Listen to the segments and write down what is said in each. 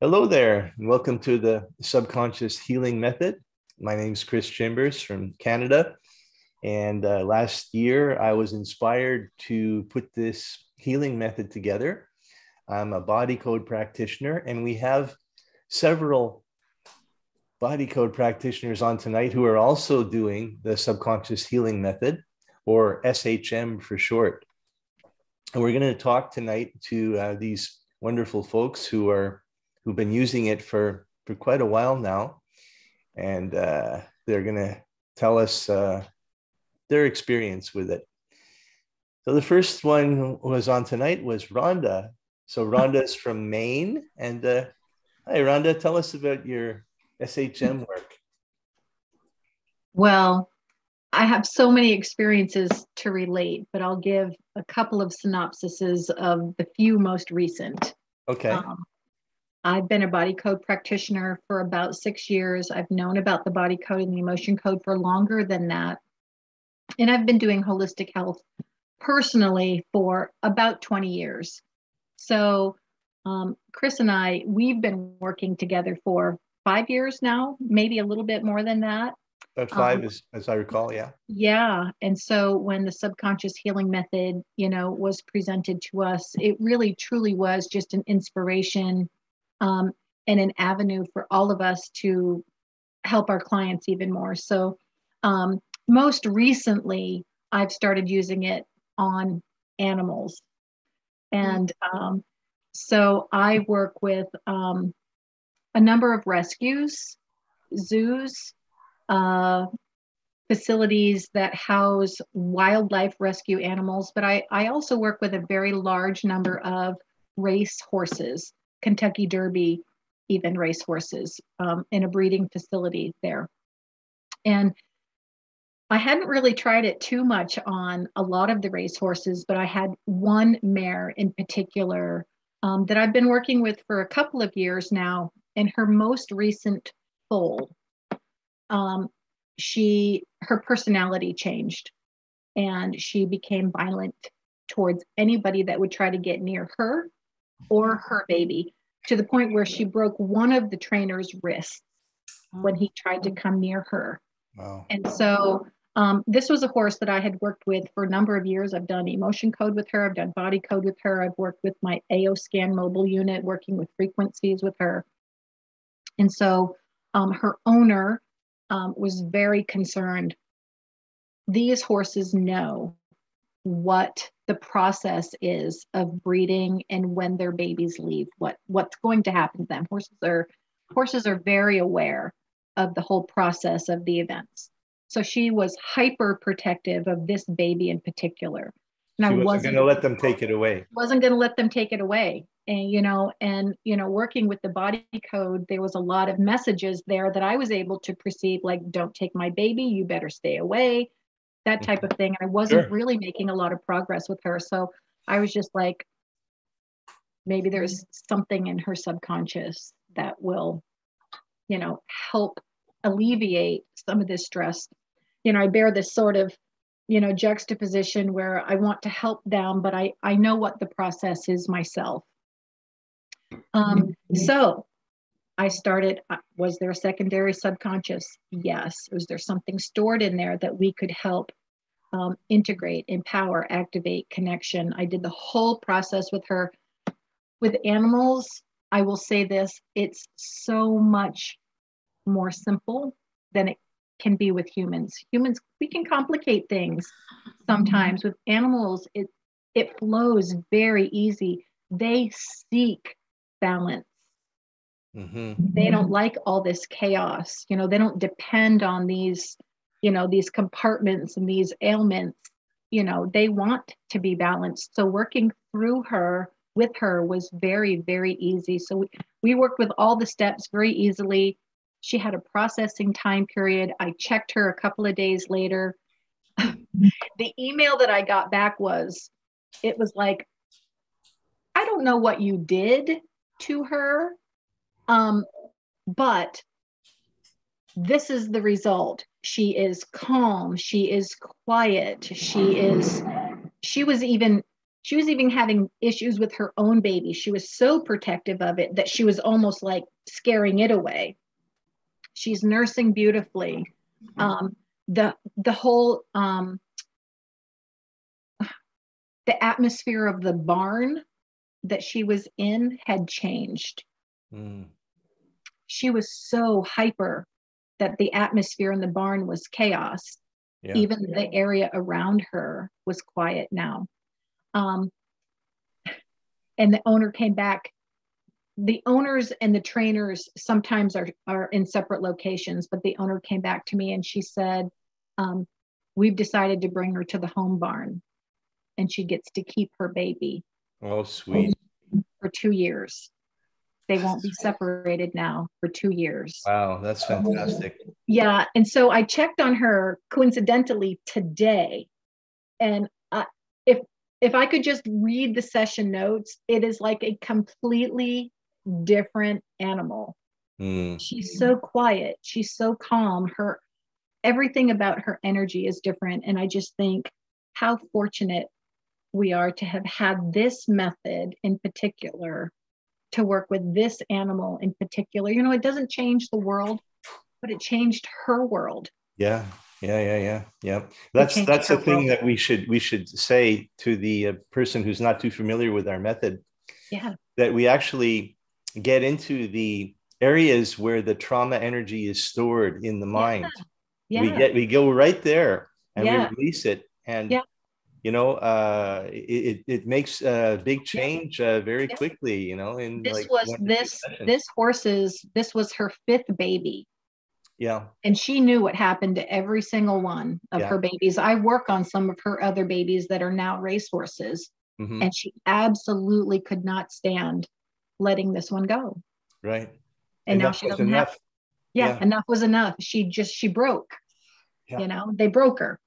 Hello there, and welcome to the Subconscious Healing Method. My name is Chris Chimbers from Canada. And uh, last year, I was inspired to put this healing method together. I'm a body code practitioner, and we have several body code practitioners on tonight who are also doing the subconscious healing method, or SHM for short. And we're going to talk tonight to uh, these wonderful folks who are who've been using it for for quite a while now, and uh, they're going to tell us uh, their experience with it. So the first one who was on tonight was Rhonda. So Rhonda's from Maine, and uh, hi Rhonda, tell us about your SHM work. Well, I have so many experiences to relate, but I'll give a couple of synopsises of the few most recent. Okay. Um, I've been a body code practitioner for about six years. I've known about the body code and the emotion code for longer than that. And I've been doing holistic health personally for about 20 years. So, um, Chris and I, we've been working together for five years now, maybe a little bit more than that. About five, um, as, as I recall, yeah. Yeah. And so when the subconscious healing method, you know, was presented to us, it really truly was just an inspiration um, and an avenue for all of us to help our clients even more. So um, most recently, I've started using it on animals. And um, so I work with um, a number of rescues, zoos, uh, facilities that house wildlife rescue animals, but I, I also work with a very large number of race horses, Kentucky Derby, even race horses um, in a breeding facility there. And I hadn't really tried it too much on a lot of the race horses, but I had one mare in particular um, that I've been working with for a couple of years now. In her most recent foal, um, she her personality changed, and she became violent towards anybody that would try to get near her or her baby, to the point where she broke one of the trainer's wrists when he tried to come near her. Wow. And so um, this was a horse that I had worked with for a number of years. I've done emotion code with her, I've done body code with her, I've worked with my AO Scan mobile unit, working with frequencies with her. And so um, her owner um, was very concerned. These horses know what the process is of breeding and when their babies leave, what what's going to happen to them. Horses are horses are very aware of the whole process of the events. So she was hyper protective of this baby in particular. And she I wasn't, wasn't going to let them take it away. Wasn't going to let them take it away. And you know, and you know, working with the body code, there was a lot of messages there that I was able to perceive, like, "Don't take my baby. You better stay away." That type of thing. And I wasn't sure. really making a lot of progress with her. So I was just like, maybe there's something in her subconscious that will, you know, help alleviate some of this stress you know i bear this sort of you know juxtaposition where i want to help them but i i know what the process is myself um mm-hmm. so i started uh, was there a secondary subconscious yes was there something stored in there that we could help um, integrate empower activate connection i did the whole process with her with animals i will say this it's so much more simple than it can be with humans. Humans, we can complicate things sometimes. With animals, it it flows very easy. They seek balance. Mm-hmm. They don't like all this chaos. You know, they don't depend on these, you know, these compartments and these ailments. You know, they want to be balanced. So working through her with her was very, very easy. So we, we worked with all the steps very easily. She had a processing time period. I checked her a couple of days later. the email that I got back was it was like, I don't know what you did to her, um, but this is the result. She is calm. She is quiet. She is, she was even, she was even having issues with her own baby. She was so protective of it that she was almost like scaring it away. She's nursing beautifully. Um, the the whole um, the atmosphere of the barn that she was in had changed. Mm. She was so hyper that the atmosphere in the barn was chaos. Yeah. Even the area around her was quiet now. Um, and the owner came back. The owners and the trainers sometimes are, are in separate locations, but the owner came back to me and she said, um, We've decided to bring her to the home barn and she gets to keep her baby. Oh, sweet. For two years. They won't be separated now for two years. Wow, that's fantastic. Yeah. And so I checked on her coincidentally today. And uh, if if I could just read the session notes, it is like a completely different animal. Mm. She's so quiet. She's so calm. Her everything about her energy is different. And I just think how fortunate we are to have had this method in particular to work with this animal in particular. You know, it doesn't change the world, but it changed her world. Yeah. Yeah, yeah, yeah, yeah. That's that's the thing world. that we should we should say to the uh, person who's not too familiar with our method. Yeah. That we actually get into the areas where the trauma energy is stored in the mind. Yeah. yeah. We get we go right there and yeah. we release it and yeah you know uh it, it makes a big change uh, very quickly you know in this like was this this horse's this was her fifth baby. Yeah. And she knew what happened to every single one of yeah. her babies. I work on some of her other babies that are now racehorses mm-hmm. and she absolutely could not stand letting this one go. Right. And enough now she doesn't enough. have yeah, yeah, enough was enough. She just she broke yeah. you know they broke her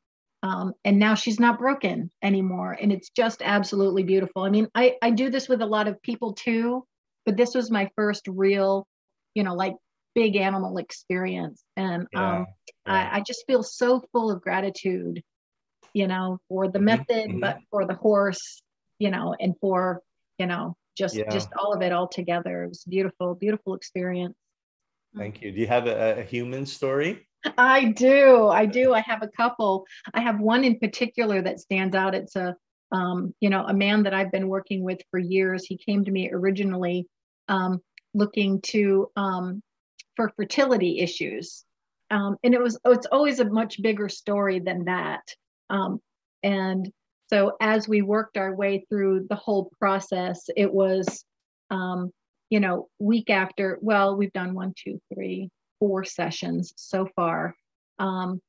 um, and now she's not broken anymore. And it's just absolutely beautiful. I mean I, I do this with a lot of people too but this was my first real you know like big animal experience. And yeah, um, yeah. I, I, just feel so full of gratitude you know for the mm-hmm, method mm-hmm. but for the horse you know and for you know just yeah. just all of it all together. It was beautiful beautiful experience. Thank you. Do you have a, a human story I do. I do. I have a couple. I have one in particular that stands out. It's a, um, you know, a man that I've been working with for years. He came to me originally um, looking to um, for fertility issues, um, and it was it's always a much bigger story than that. Um, and so as we worked our way through the whole process, it was, um, you know, week after. Well, we've done one, two, three, four sessions so far. Um,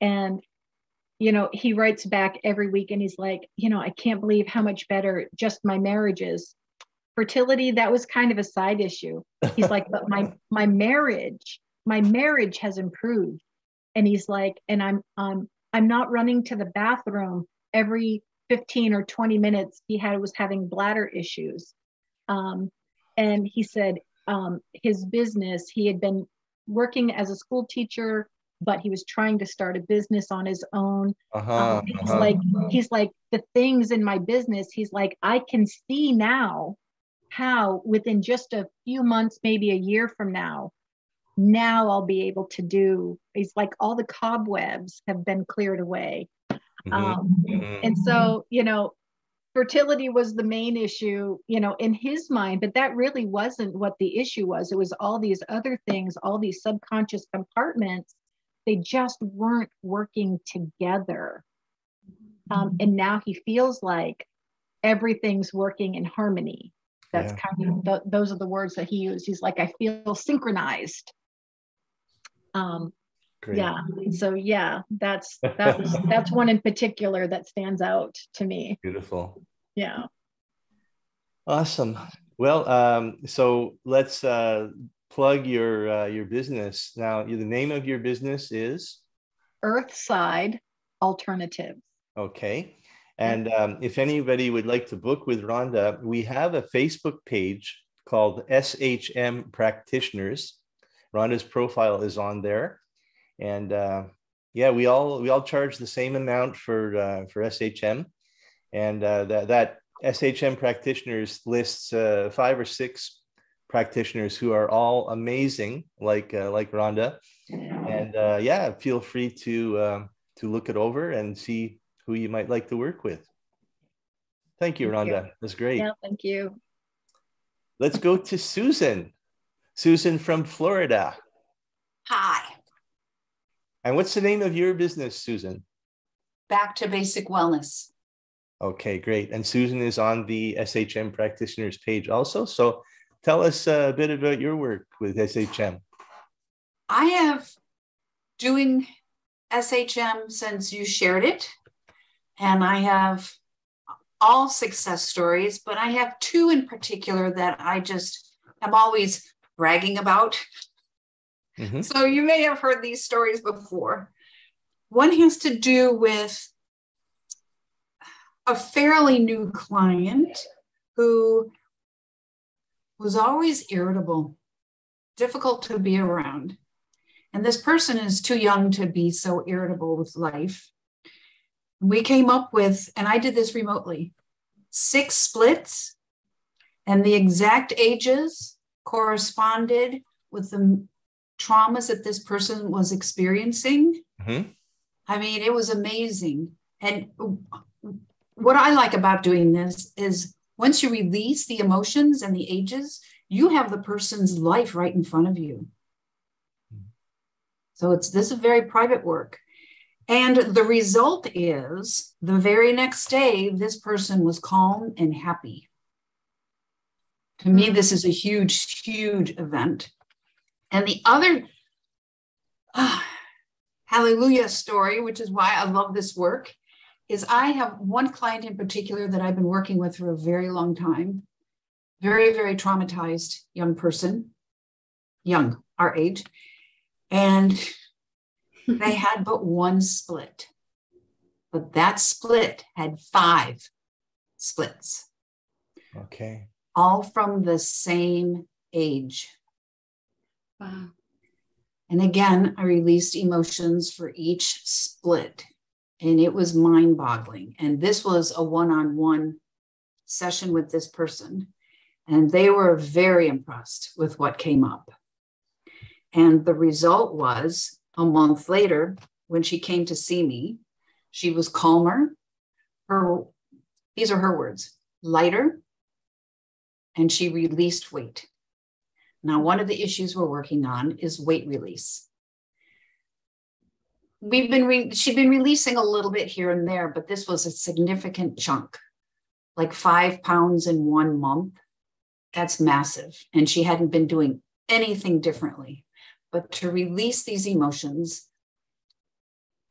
and, you know, he writes back every week and he's like, you know, I can't believe how much better just my marriage is. Fertility, that was kind of a side issue. He's like, but my my marriage, my marriage has improved. And he's like, and I'm um I'm not running to the bathroom every 15 or 20 minutes. He had was having bladder issues. Um, and he said um, his business, he had been working as a school teacher, but he was trying to start a business on his own. Uh-huh, um, he's uh-huh. like, he's like the things in my business. He's like, I can see now how within just a few months, maybe a year from now, now I'll be able to do. He's like, all the cobwebs have been cleared away. Mm-hmm. Um, mm-hmm. and so, you know, fertility was the main issue, you know, in his mind, but that really wasn't what the issue was. It was all these other things, all these subconscious compartments. They just weren't working together. Um, and now he feels like everything's working in harmony. That's yeah. kind of the, those are the words that he used. He's like, I feel synchronized. Um, Great. Yeah. So yeah, that's that was that's one in particular that stands out to me. Beautiful. Yeah. Awesome. Well, um, so let's uh, plug your uh, your business now. The name of your business is Earthside Alternatives. Okay. And um, if anybody would like to book with Rhonda, we have a Facebook page called SHM Practitioners. Rhonda's profile is on there and uh, yeah, we all we all charge the same amount for uh, for SHM, and uh, that that SHM practitioners lists uh, five or six practitioners who are all amazing, like uh, like Rhonda. And uh, yeah, feel free to um, to look it over and see who you might like to work with. Thank you, thank Rhonda. You. That's great. Yeah, thank you. Let's go to Susan. Susan from Florida. Hi. And what's the name of your business, Susan? Back to Basic Wellness. Okay, great. And Susan is on the SHM practitioners page also. So tell us a bit about your work with SHM. I have doing SHM since you shared it. And I have all success stories, but I have two in particular that I just am always bragging about. Mm-hmm. So you may have heard these stories before. One has to do with a fairly new client who was always irritable, difficult to be around. And this person is too young to be so irritable with life. We came up with, and I did this remotely, six splits, and the exact ages corresponded with the traumas that this person was experiencing. Mm-hmm. I mean, it was amazing. And what I like about doing this is once you release the emotions and the ages, you have the person's life right in front of you. So it's this is very private work. And the result is the very next day, this person was calm and happy. To me, this is a huge, huge event. And the other uh, hallelujah story, which is why I love this work, is I have one client in particular that I've been working with for a very long time. Very, very traumatized young person, young, our age. And they had but one split. But that split had five splits. Okay. All from the same age. Wow. And again, I released emotions for each split, and it was mind boggling. And this was a one on one session with this person, and they were very impressed with what came up. And the result was a month later, when she came to see me, she was calmer. Her, these are her words, lighter, and she released weight. Now, one of the issues we're working on is weight release. We've been re- she'd been releasing a little bit here and there, but this was a significant chunk, like five pounds in one month. That's massive, and she hadn't been doing anything differently. But to release these emotions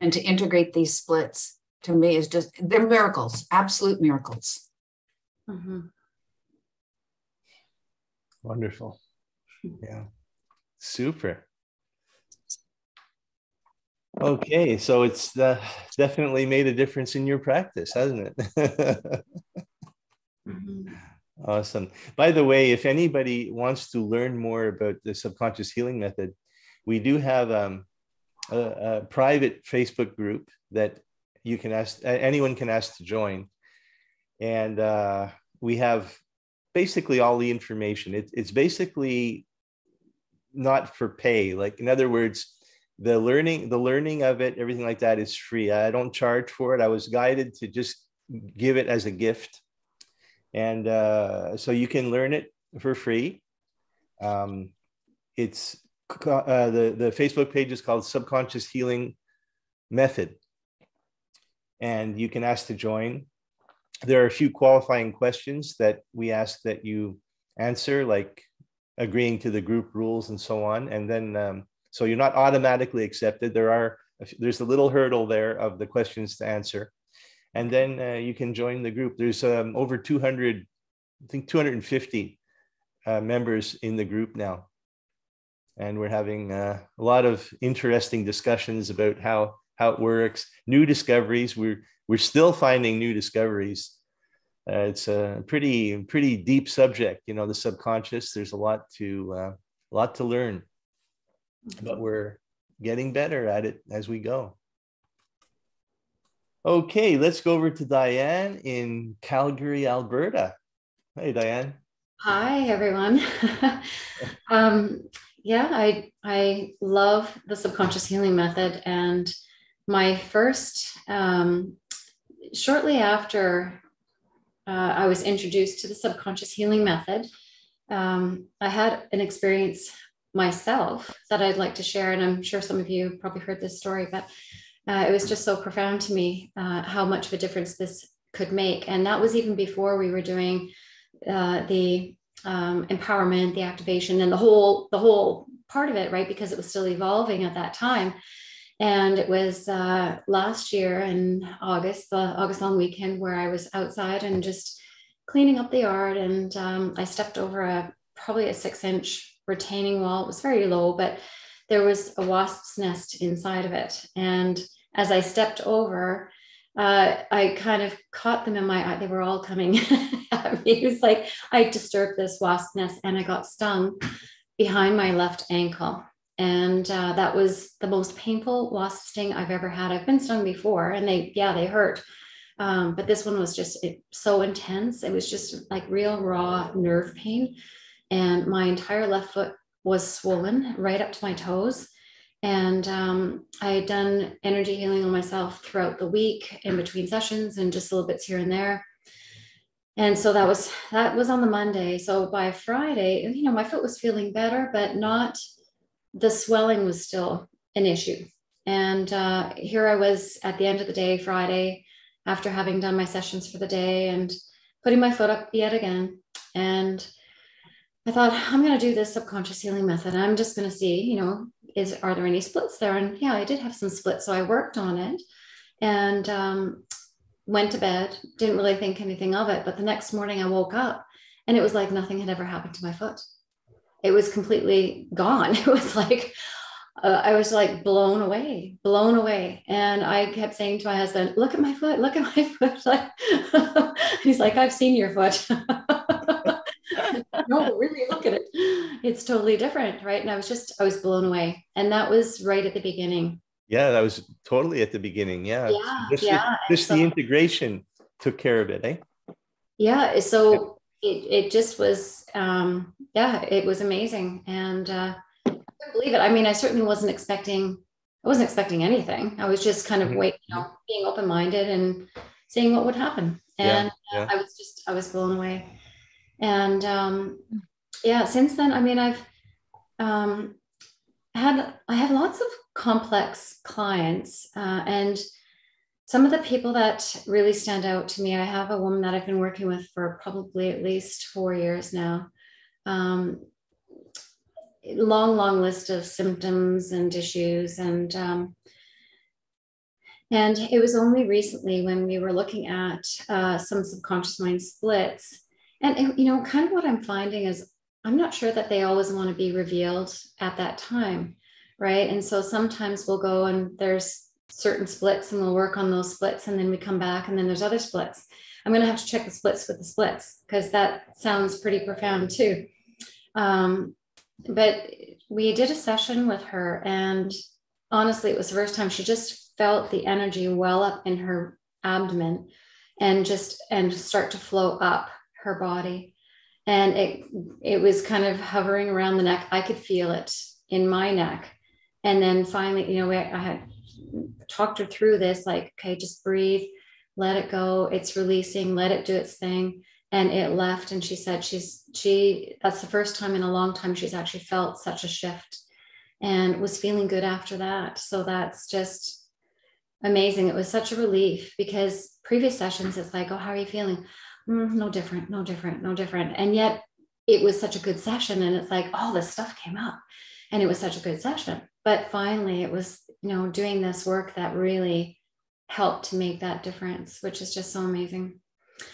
and to integrate these splits to me is just they're miracles, absolute miracles. Mm-hmm. Wonderful. Yeah. Super. Okay, so it's uh, definitely made a difference in your practice, hasn't it? mm-hmm. Awesome. By the way, if anybody wants to learn more about the subconscious healing method, we do have um, a, a, private Facebook group that you can ask, anyone can ask to join. And uh, we have basically all the information. It, it's basically not for pay. Like in other words, the learning, the learning of it, everything like that is free. I don't charge for it. I was guided to just give it as a gift, and uh, so you can learn it for free. Um, it's uh, the the Facebook page is called Subconscious Healing Method, and you can ask to join. There are a few qualifying questions that we ask that you answer, like agreeing to the group rules and so on. And then, um, so you're not automatically accepted. There are, there's a little hurdle there of the questions to answer. And then uh, you can join the group. There's um, over 200, I think 250 uh, members in the group now. And we're having uh, a lot of interesting discussions about how, how it works, new discoveries. We're, we're still finding new discoveries uh, it's a pretty pretty deep subject you know the subconscious there's a lot to uh, a lot to learn but we're getting better at it as we go Okay, let's go over to Diane in Calgary, Alberta. Hey, Diane. Hi, everyone. um, yeah, I I love the subconscious healing method, and my first um, shortly after uh, I was introduced to the subconscious healing method, um, I had an experience myself that I'd like to share, and I'm sure some of you probably heard this story, but uh, it was just so profound to me uh, how much of a difference this could make, and that was even before we were doing uh, the um, empowerment, the activation, and the whole the whole part of it, right? Because it was still evolving at that time. And it was uh, last year in August, the August long weekend, where I was outside and just cleaning up the yard, and um, I stepped over a probably a six inch retaining wall. It was very low, but there was a wasp's nest inside of it. And as I stepped over, uh, I kind of caught them in my eye. They were all coming at me. It was like I disturbed this wasp nest and I got stung behind my left ankle. And uh, that was the most painful wasp sting I've ever had. I've been stung before and they, yeah, they hurt. Um, but this one was just it, so intense. It was just like real raw nerve pain. And my entire left foot was swollen right up to my toes. And um, I had done energy healing on myself throughout the week in between sessions and just little bits here and there. And so that was that was on the Monday. So by Friday, you know, my foot was feeling better, but not the swelling was still an issue. And uh, here I was at the end of the day, Friday, after having done my sessions for the day and putting my foot up yet again. And I thought, I'm going to do this subconscious healing method. I'm just going to see, you know, is are there any splits there? And yeah, I did have some splits, so I worked on it and um, went to bed. Didn't really think anything of it, but the next morning I woke up and it was like nothing had ever happened to my foot. It was completely gone. It was like uh, I was like blown away, blown away. And I kept saying to my husband, "Look at my foot! Look at my foot!" Like he's like, "I've seen your foot." no, really look at it. It's totally different, right? And I was just, I was blown away. And that was right at the beginning. Yeah, that was totally at the beginning. Yeah. Yeah. Just, yeah. The, just so, the integration took care of it, eh? Yeah. So. It, it just was, um, yeah, it was amazing. And uh, I couldn't believe it. I mean, I certainly wasn't expecting, I wasn't expecting anything. I was just kind of mm-hmm. waiting, you know, being open minded and seeing what would happen. And yeah. Uh, I was just, I was blown away and um, yeah since then i mean i've um, had i have lots of complex clients uh, and some of the people that really stand out to me i have a woman that i've been working with for probably at least four years now um, long long list of symptoms and issues and um, and it was only recently when we were looking at uh, some subconscious mind splits and, you know, kind of what I'm finding is I'm not sure that they always want to be revealed at that time. Right. And so sometimes we'll go and there's certain splits and we'll work on those splits and then we come back and then there's other splits. I'm going to have to check the splits with the splits because that sounds pretty profound too. Um, but we did a session with her and honestly, it was the first time she just felt the energy well up in her abdomen and just and start to flow up her body and it it was kind of hovering around the neck i could feel it in my neck and then finally you know i had talked her through this like okay just breathe let it go it's releasing let it do its thing and it left and she said she's she that's the first time in a long time she's actually felt such a shift and was feeling good after that so that's just amazing it was such a relief because previous sessions it's like oh how are you feeling mm, no different, no different, no different. And yet it was such a good session. And it's like all this stuff came up and it was such a good session. But finally, it was, you know, doing this work that really helped to make that difference, which is just so amazing.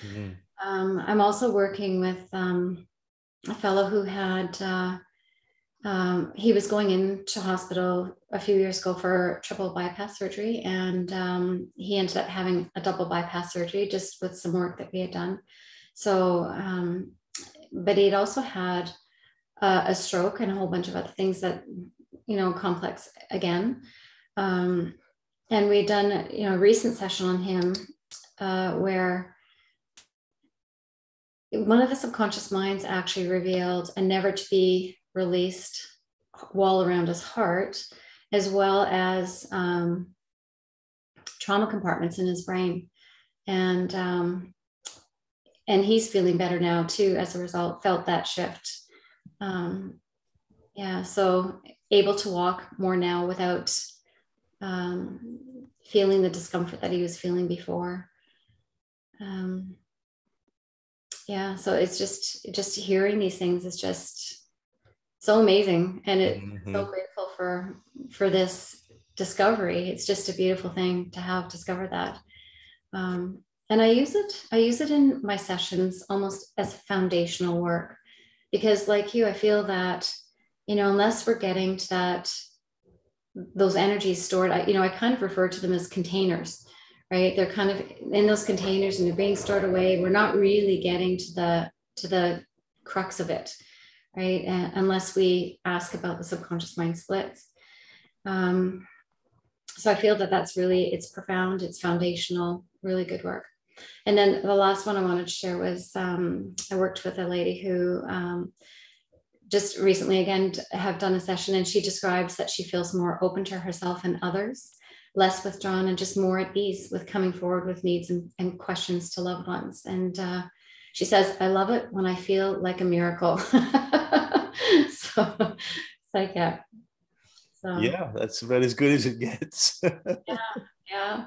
Mm-hmm. Um, I'm also working with um, a fellow who had uh, um, he was going into hospital a few years ago for triple bypass surgery, and um, he ended up having a double bypass surgery just with some work that we had done. So, um, but he'd also had uh, a stroke and a whole bunch of other things that, you know, complex again. Um, and we'd done you know a recent session on him uh, where one of the subconscious minds actually revealed a never to be released wall around his heart, as well as um, trauma compartments in his brain, and um, and he's feeling better now too as a result. Felt that shift. Um, yeah, so able to walk more now without um, feeling the discomfort that he was feeling before. Um, yeah so it's just just hearing these things is just so amazing and it mm-hmm. so grateful for for this discovery it's just a beautiful thing to have discovered that um, and i use it i use it in my sessions almost as foundational work because like you i feel that you know unless we're getting to that those energies stored I, you know i kind of refer to them as containers right? They're kind of in those containers and they're being stored away. We're not really getting to the to the crux of it, right? Uh, unless we ask about the subconscious mind splits. Um, so I feel that that's really it's profound, it's foundational, really good work. And then the last one I wanted to share was um, I worked with a lady who um, just recently again have done a session and she describes that she feels more open to herself and others less withdrawn and just more at ease with coming forward with needs and, and questions to loved ones. And uh, she says, I love it when I feel like a miracle. so it's like, yeah. So, yeah, that's about as good as it gets. yeah, yeah.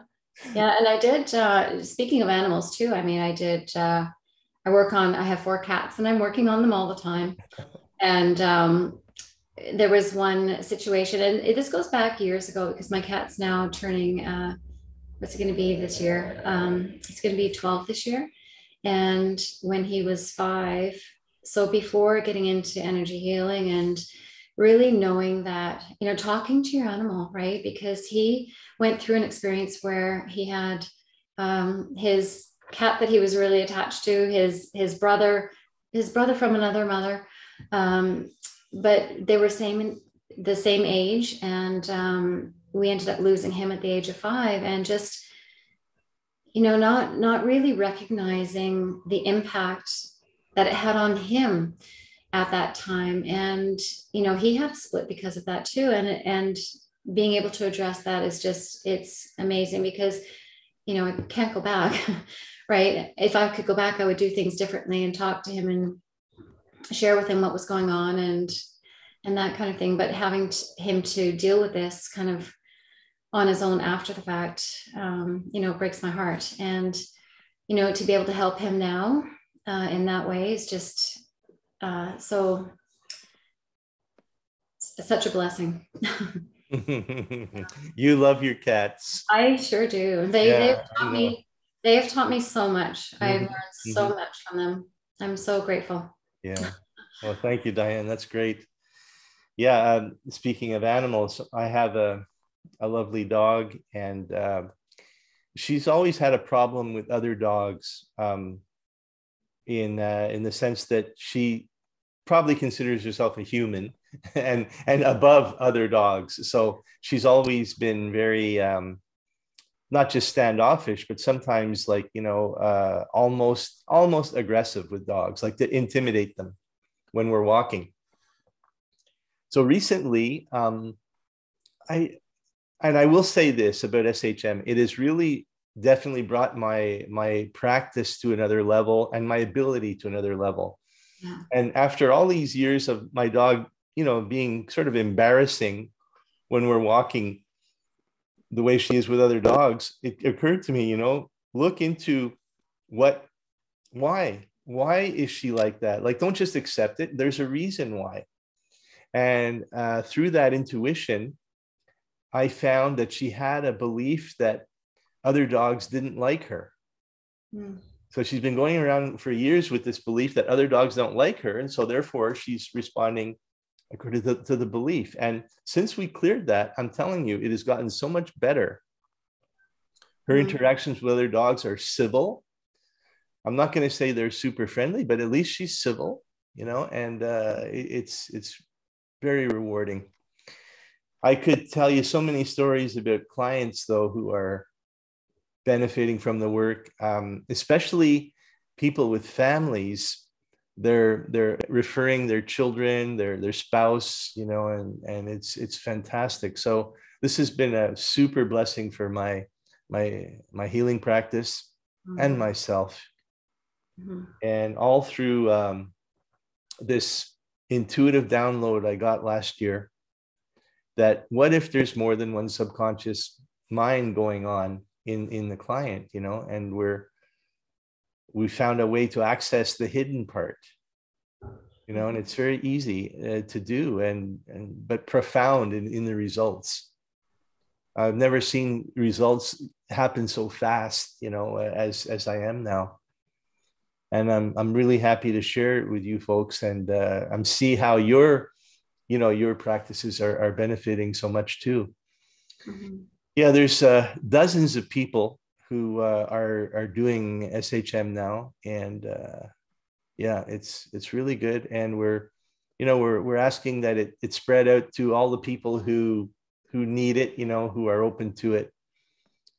Yeah. And I did, uh, speaking of animals too, I mean, I did, uh, I work on, I have four cats and I'm working on them all the time. And um, there was one situation, and this goes back years ago because my cat's now turning, uh, what's it going to be this year? Um, it's going to be 12 this year. And when he was five, so before getting into energy healing and really knowing that, you know, talking to your animal, right? Because he went through an experience where he had um, his cat that he was really attached to, his his brother, his brother from another mother, um, but they were same the same age, and um, we ended up losing him at the age of five, and just you know not not really recognizing the impact that it had on him at that time. And you know he had a split because of that too and and being able to address that is just it's amazing because you know i can't go back right? If i could go back i would do things differently and talk to him and share with him what was going on and and that kind of thing. But having t- him to deal with this kind of on his own after the fact um, you know breaks my heart. And you know to be able to help him now uh, in that way is just uh, so such a blessing. You love your cats. I sure do. They yeah, they've taught me they have taught me so much. Mm-hmm. i've learned so mm-hmm. much from them. I'm so grateful yeah. Well, thank you, Diane. That's great. Yeah. Um, speaking of animals, I have a, a lovely dog, and uh, she's always had a problem with other dogs. Um, in uh, in the sense that she probably considers herself a human and and above other dogs. So she's always been very um, not just standoffish, but sometimes like you know uh, almost almost aggressive with dogs, like to intimidate them when we're walking. So recently, um, I and I will say this about SHM: it has really definitely brought my my practice to another level and my ability to another level. Yeah. And after all these years of my dog, you know, being sort of embarrassing when we're walking the way she is with other dogs, it occurred to me, you know, look into what, why, why is she like that? Like, don't just accept it. There's a reason why. And uh, through that intuition, I found that she had a belief that other dogs didn't like her. Mm. So she's been going around for years with this belief that other dogs don't like her. And so therefore she's responding according to the, to the belief. And since we cleared that, I'm telling you, it has gotten so much better. Her mm-hmm. interactions with other dogs are civil. I'm not going to say they're super friendly, but at least she's civil, you know, and uh, it, it's it's very rewarding. I could tell you so many stories about clients though who are benefiting from the work, um, especially people with families. They're they're referring their children, their their spouse, you know, and and it's it's fantastic. So this has been a super blessing for my my my healing practice mm-hmm. and myself, mm-hmm. and all through um, this intuitive download I got last year that what if there's more than one subconscious mind going on in in the client you know and we're we found a way to access the hidden part you know and it's very easy uh, to do and, and but profound in, in the results. I've never seen results happen so fast you know as as i am now. And i'm i'm really happy to share it with you folks and uh, i'm see how your you know your practices are, are benefiting so much too. Mm-hmm. yeah there's uh, dozens of people who uh, are are doing shm now and uh, yeah it's it's really good and we're you know we're we're asking that it it spread out to all the people who who need it you know who are open to it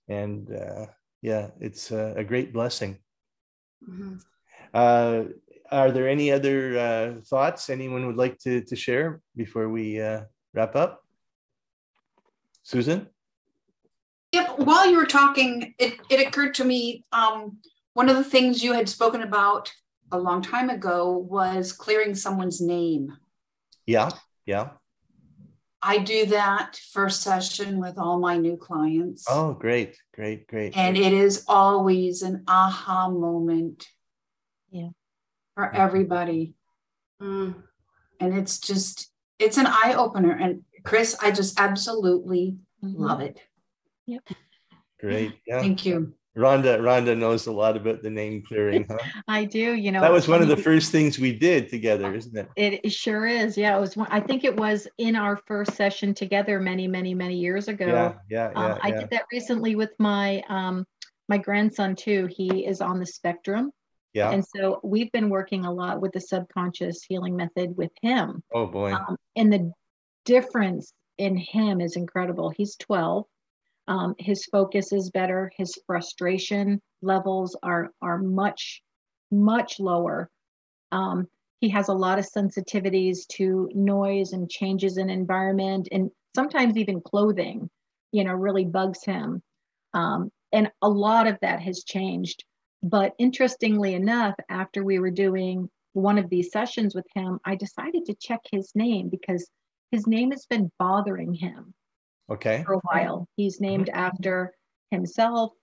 and uh, yeah it's a, a great blessing mm-hmm. uh, are there any other uh, thoughts anyone would like to, to share before we uh, wrap up? Susan? Yep. While you were talking, it, it occurred to me um, one of the things you had spoken about a long time ago was clearing someone's name. Yeah. Yeah. I do that first session with all my new clients. Oh, great, great, great. And great. it is always an aha moment. Yeah for everybody. Mm. And it's just, it's an eye opener. And Chris, I just absolutely mm-hmm. love it. Yep. Great. Yeah. Thank you. Rhonda, Rhonda knows a lot about the name clearing, huh? I do. You know, that was one of the first things we did together, isn't it? It sure is. Yeah, it was. One, I think it was in our first session together many, many, many years ago. Yeah, yeah, yeah. Um, I yeah. did that recently with my um, my grandson too. He is on the spectrum, yeah. And so we've been working a lot with the subconscious healing method with him. Oh boy. Um, and the difference in him is incredible. He's 12. Um, his focus is better. His frustration levels are are much much lower. Um, he has a lot of sensitivities to noise and changes in environment, and sometimes even clothing. You know, really bugs him. Um, and a lot of that has changed but interestingly enough, after we were doing one of these sessions with him, I decided to check his name because his name has been bothering him okay for a while. He's named mm-hmm. after himself,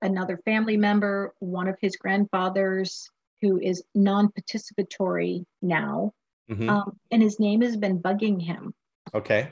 another family member, one of his grandfathers who is non-participatory now. Mm-hmm. Um, and his name has been bugging him. Okay.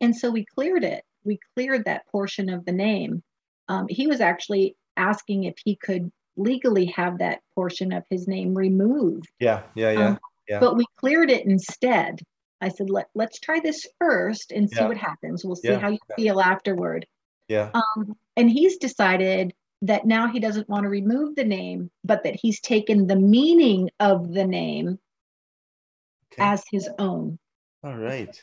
And so we cleared it. We cleared that portion of the name. Um, he was actually asking if he could legally have that portion of his name removed. Yeah, yeah, yeah. Um, yeah. But we cleared it instead. I said, Let, let's try this first and see yeah. what happens. We'll see yeah. how you feel afterward. Yeah. Um, and he's decided that now he doesn't want to remove the name, but that he's taken the meaning of the name okay. as his own. All right.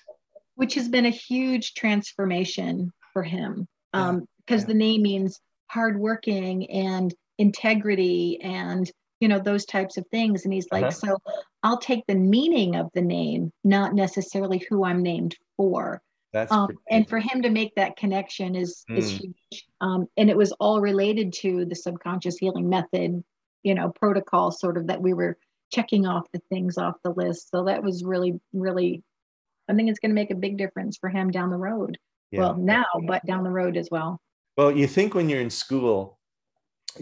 Which has been a huge transformation for him. Um, because the name means hardworking and integrity and you know those types of things. And he's like uh-huh. so i'll take the meaning of the name not necessarily who i'm named for. That's um, and for him to make that connection is mm. is huge. Um, and it was all related to the subconscious healing method you know protocol sort of that we were checking off the things off the list. So that was really really i think it's going to make a big difference for him down the road. Yeah. well now but down the road as well. Well you think when you're in school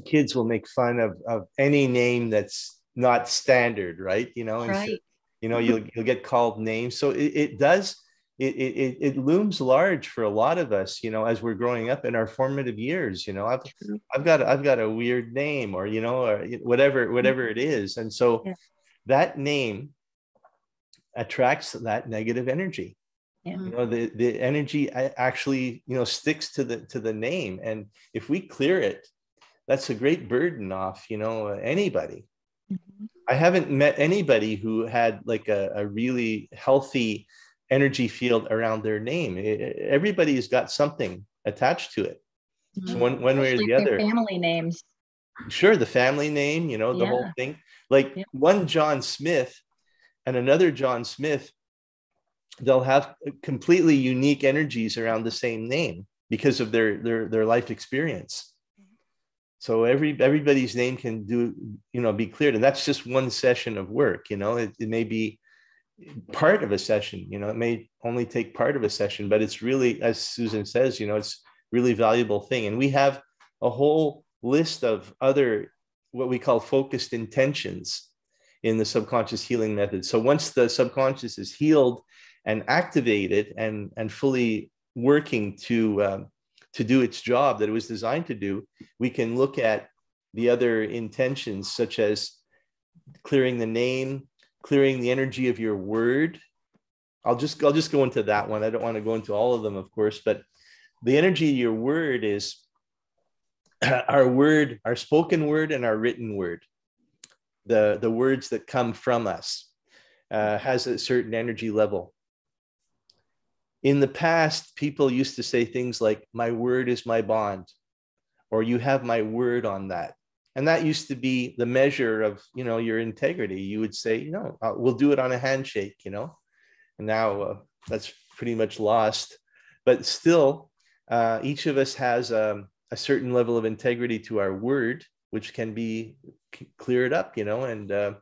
kids will make fun of, of any name that's not standard, right? You know, right. So, you know, you'll you'll get called names. So it, it does it, it it looms large for a lot of us, you know, as we're growing up in our formative years. You know, I've I've got I've got a weird name, or you know, or whatever whatever it is, and so yeah. that name attracts that negative energy. Yeah. You know, the the energy actually you know sticks to the to the name, and if we clear it that's a great burden off you know anybody mm-hmm. i haven't met anybody who had like a, a really healthy energy field around their name. everybody's got something attached to it. Mm-hmm. So one, one way or the other. Family names. Sure, the family name, you know, the yeah. whole thing. Like yeah. one John Smith and another John Smith, they'll have completely unique energies around the same name because of their their their life experience. So every everybody's name can do, you know, be cleared. And that's just one session of work, you know. It, it may be part of a session, you know, it may only take part of a session, but it's really, as Susan says, you know, it's really valuable thing. And we have a whole list of other what we call focused intentions in the subconscious healing method. So once the subconscious is healed and activated and, and fully working to, um, to do its job that it was designed to do, we can look at the other intentions, such as clearing the name, clearing the energy of your word. I'll just I'll just go into that one. I don't want to go into all of them, of course, but the energy of your word is our word, our spoken word, and our written word. The the words that come from us uh, has a certain energy level. In the past, people used to say things like, "My word is my bond," or "You have my word on that." and that used to be the measure of you know your integrity. You would say you know uh, we'll do it on a handshake you know? And now uh, that's pretty much lost. But still uh, each of us has um, a certain level of integrity to our word which can be c- cleared up you know? And uh,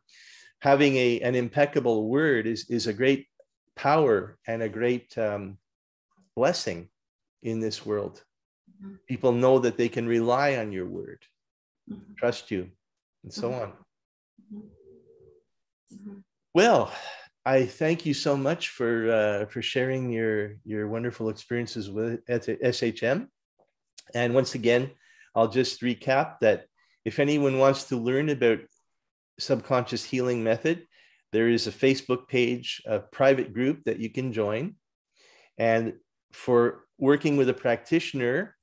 having a, an impeccable word is, is a great power and a great um, blessing in this world mm-hmm. people know that they can rely on your word mm-hmm. trust you, and so on. Mm-hmm. Well, I thank you so much for uh, for sharing your your wonderful experiences with at SHM. And once again, I'll just recap that if anyone wants to learn about subconscious healing method, there is a Facebook page, a private group that you can join. And for working with a practitioner,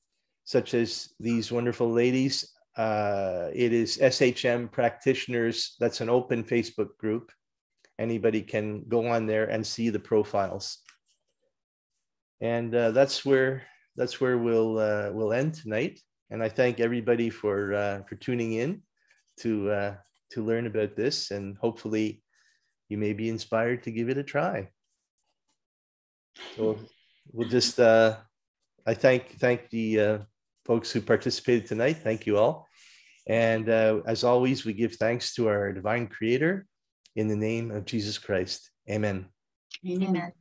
such as these wonderful ladies, uh, it is SHM practitioners. That's an open Facebook group. Anybody can go on there and see the profiles. And uh, that's where that's where we'll uh, we'll end tonight. And I thank everybody for uh, for tuning in to uh, to learn about this, and hopefully you may be inspired to give it a try. So we'll just uh, I thank thank the uh, folks who participated tonight. Thank you all. And uh, as always, we give thanks to our divine creator in the name of Jesus Christ. Amen. Amen.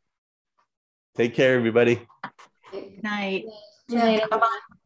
Take care, everybody. Good night. Good night. Bye-bye.